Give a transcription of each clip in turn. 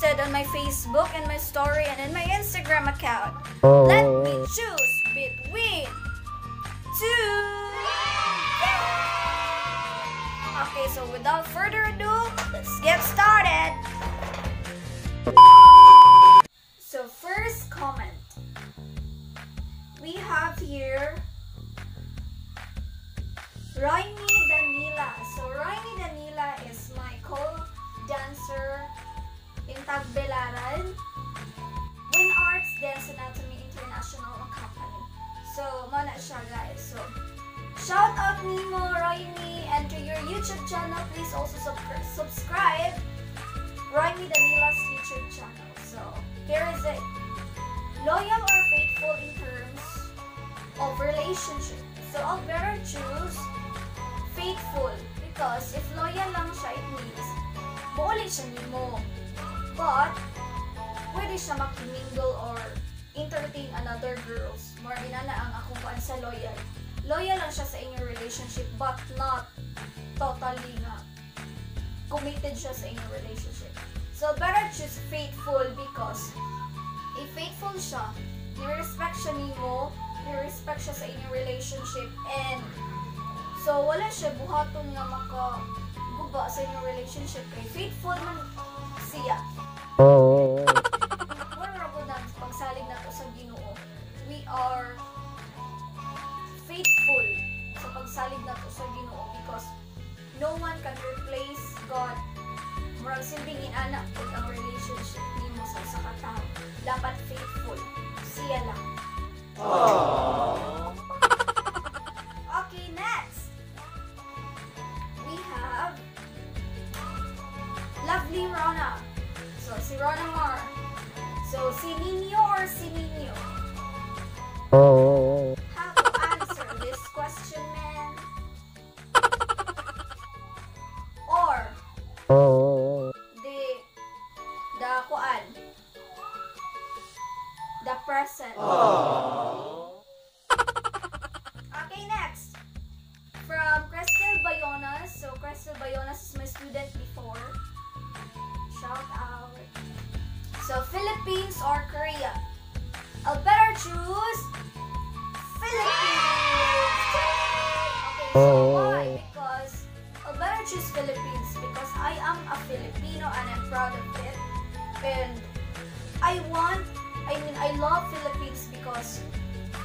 posted on my Facebook and my story and in my Instagram account. Oh. Let me choose between two. Okay, so without further ado, let's get started. So first comment. We have here Raimi in Tagbelaran, Win Arts Dance Anatomy International Company. So, mana siya guys. So, shout out Nimo, Raimi, and to your YouTube channel, please also sub subscribe Raimi Danila's YouTube channel. So, here is it. Loyal or faithful in terms of relationship. So, I'll better choose faithful because if loyal lang siya, it means buulit siya nimo. But, pwede siya makimingle or entertain another girls. More inana ang akong kuan sa loyal. Loyal lang siya sa inyong relationship but not totally nga committed siya sa inyong relationship. So, better choose faithful because if faithful siya, ni-respect siya nimo, ni-respect siya sa inyong relationship and so wala siya buhaton nga maka guba sa inyong relationship kay faithful man siya. More rabo na pagsalig na to sa Ginoo. We are faithful sa pagsalig na to sa Ginoo because no one can replace God. Murag silbing inana pag ang relationship nimo sa usa ka. Dapat faithful. Siya lang. Okay, next. We have Lovely Rona. So, si Rona Mar. So, si Nino or si Nino? How to answer or Korea? I'll better choose Philippines. Okay, so oh. why? Because I'll better choose Philippines because I am a Filipino and I'm proud of it. And I want, I mean, I love Philippines because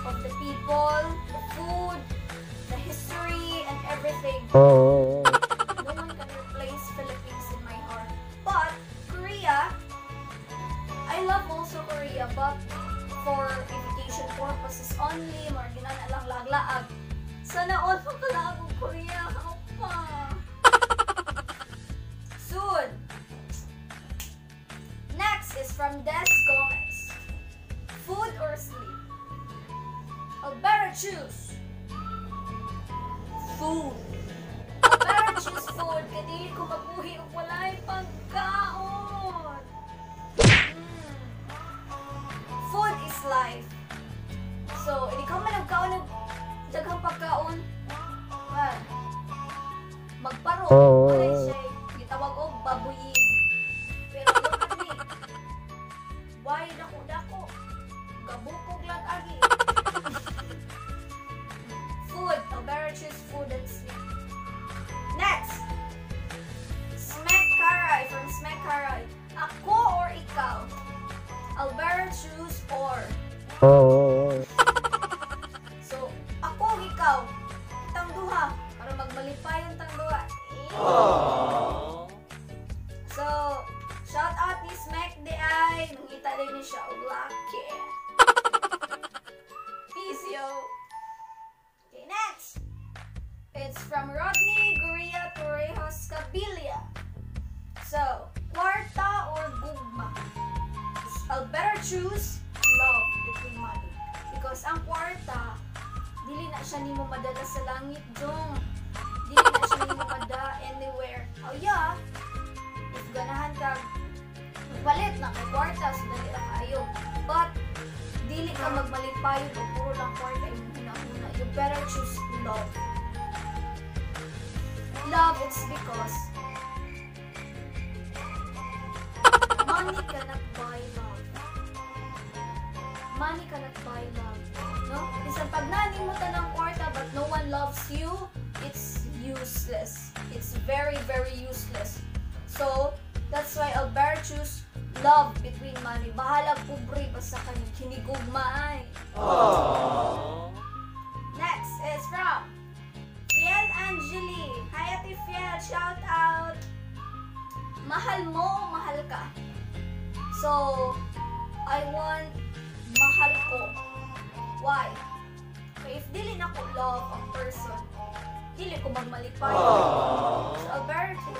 of the people, the food, the history, and everything. Oh. Choose food. Kaya ko mabuhi o wala'y pagkaon. Mm. Food is life. So, hindi ka man nagkaon ng daghang pagkaon. Well, magparo. Walay from Rodney Guria Torrejos Cabilia. So, kwarta or gugma? I'll better choose love between money. Because ang kwarta, dili na siya nimo madala sa langit, Jong. Dili na siya nimo mada anywhere. Oh yeah, if ganahan ka, magpalit na kay kwarta, so dali lang kayo. But, dili ka magmalit pa yun, o puro lang kwarta yung hinahuna. You better choose love. Love it's because money cannot buy love. Money cannot buy love. No? Isang pag nani mo tanang kwarta but no one loves you, it's useless. It's very, very useless. So, that's why choose love between money. Bahala pobre basta kanyang kinigugmaay. Next Mahal mo, mahal ka. So, I want mahal ko. Why? Okay, if dili na ko love ang person, dili ko magmalipay. So, I'll better to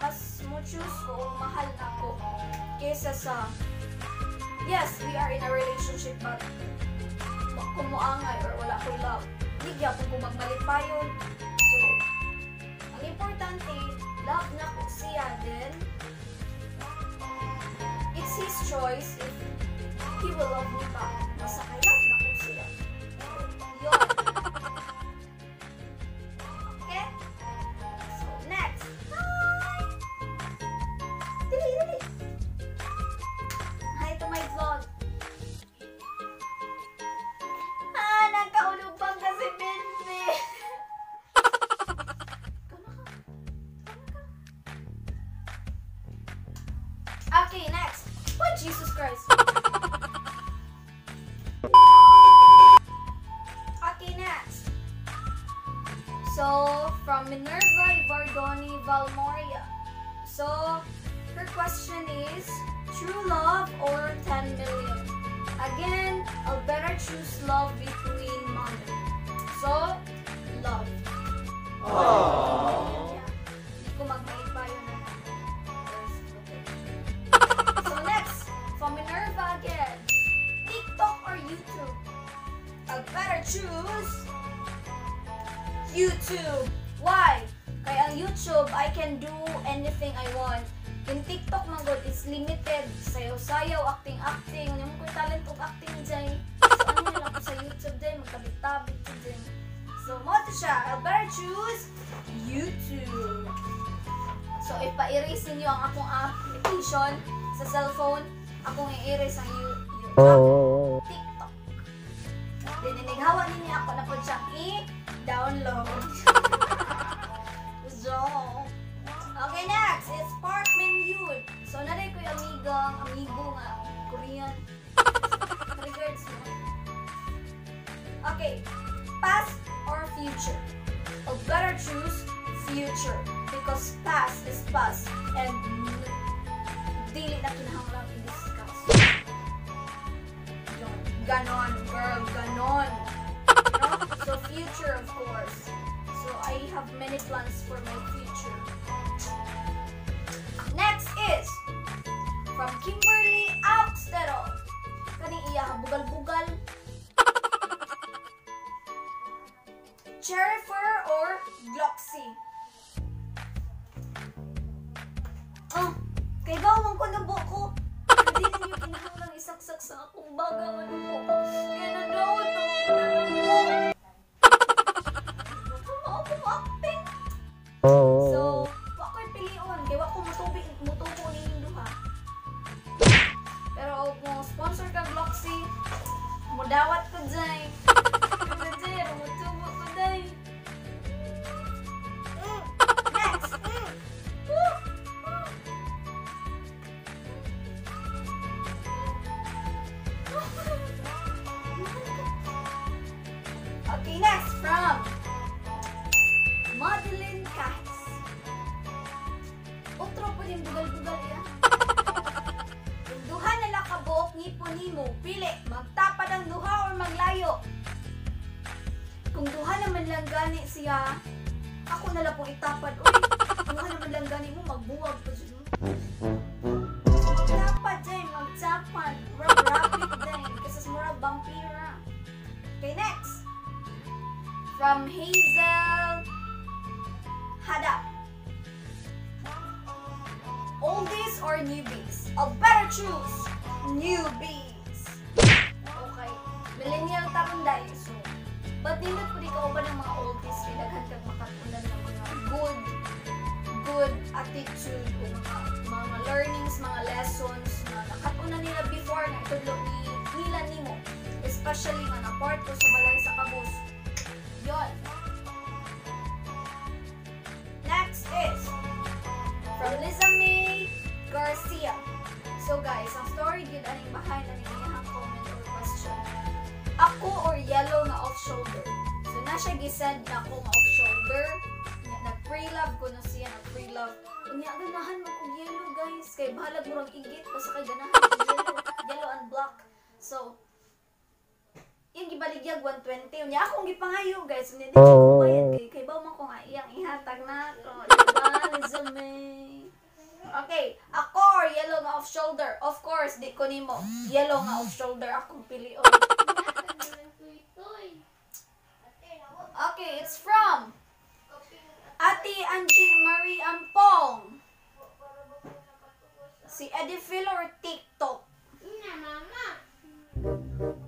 mas mo choose ko mahal na ko kesa sa yes, we are in a relationship but kung muangay or wala ko love, hindi gyapon ko magmalipayon. Importante, love na ko siya then it's his choice if he will love me back. Basta kay true love or 10 million? Again, I'll better choose love between money. So, love. Yeah. Hindi ko magmahit pa yun na. So, next, from Minerva again. TikTok or YouTube? I'll better choose YouTube. Why? Kaya ang YouTube, I can do anything I want. Limited. Sayaw-sayaw, acting-acting. Yung ko talent of acting dyan. So, ano sa YouTube din, magkabit-tabit ko din. So, mo to siya. I'll better choose YouTube. So, ipa-erase niyo ang akong application sa cellphone. Akong i-erase ang you- YouTube. TikTok. Dininighawa ninyo ako na po siyang i-download. So, naray ko yung amigang, amigo nga, Korean. Regards mo. Okay, past or future? Or better choose future because past is past and dili na kinahanglang i-discuss. Yun. Ganon, girl, ganon. No? So, future, of course. So, I have many plans for my future. Next. Mm. Woo. Okay, next from Madeline Katz. Otro po yung bugal-bugal yan. Kung duha na lang kabuok ngipon nimo, pili, ang duha or maglayo. Kung duha naman lang gani siya, ako na lang pong itapad. Uy, duha naman lang gani mo, magbuwag pa siya. Magtapad dyan, magtapad. Rub rapid dyan, kasi sa mura vampira. Okay, next. From Hazel Hadap. Oldies or newbies? I'll better choose newbies. Millennial taron dahil so. But nindot po di ka ba ng mga oldies kay daghan makatulan ng mga good attitude o mga, mga learnings, mga lessons na nakatuna nila before na itudlo ni nila nimo. Especially nga na part ko sa balay sa kabus. Guys. Kay bahalag mo rang igit. Basta kay ganahan yellow. Yellow and black. So, yung gibaligyag 120 unya akong gipangayo guys unya di ko bayad kay kay baw man ko nga iyang ihatag na ko diba resume Okay, ako yellow nga off shoulder. Of course, di ko nimo. Yellow nga off shoulder akong pilion. Okay, it's from Ate Angie Marie Ampong. Si Edifil or TikTok? Okay.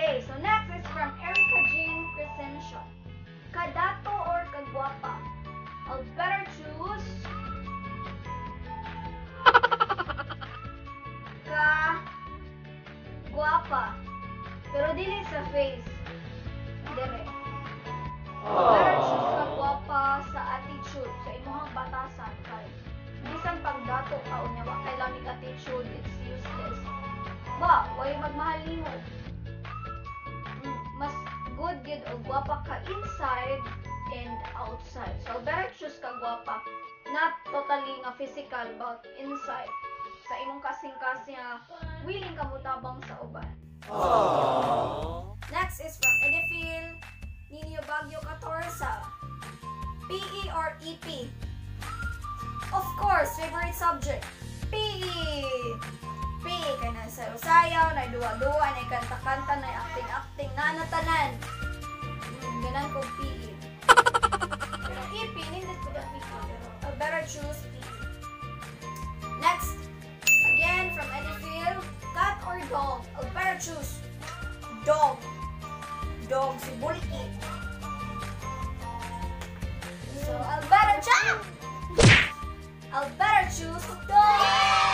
Okay, so next is from Erica Jean Crescencio. Kadato or kagwapa? I'll better choose ka guwapa. Pero dili sa face. Dire. Better choose ka guwapa sa attitude, sa imuhang batasan kay bisan pagdato ka unya wa kay lamig attitude, it's useless. Ba, way magmahal nimo. Good gid og guwapa ka inside and outside. So better choose ka guwapa. Not totally nga physical but inside. Sa imong kasing-kasing nga willing ka mutabang sa uban. Next is from Edifil Nino Baguio Catorza. PE or EP? Of course, favorite subject. PE! Sayaw-sayaw, na duwa-duwa, na kanta-kanta, na acting-acting, na natanan. Hmm, ganan ko PE. Pero EP, nindot ko na PE. Pero better choose PE. Next, again from Edifil, cat or dog? I better choose dog. Dog si Bulky. So, I'll better choose. I'll better choose dog.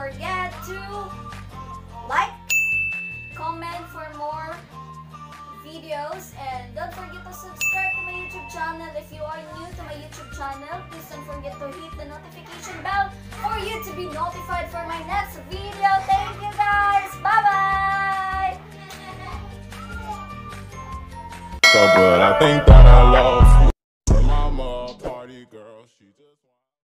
Forget to like, comment for more videos and don't forget to subscribe to my YouTube channel if you are new to my YouTube channel. Please don't forget to hit the notification bell for you to be notified for my next video. Thank you guys. Bye-bye. So, but I think that I lost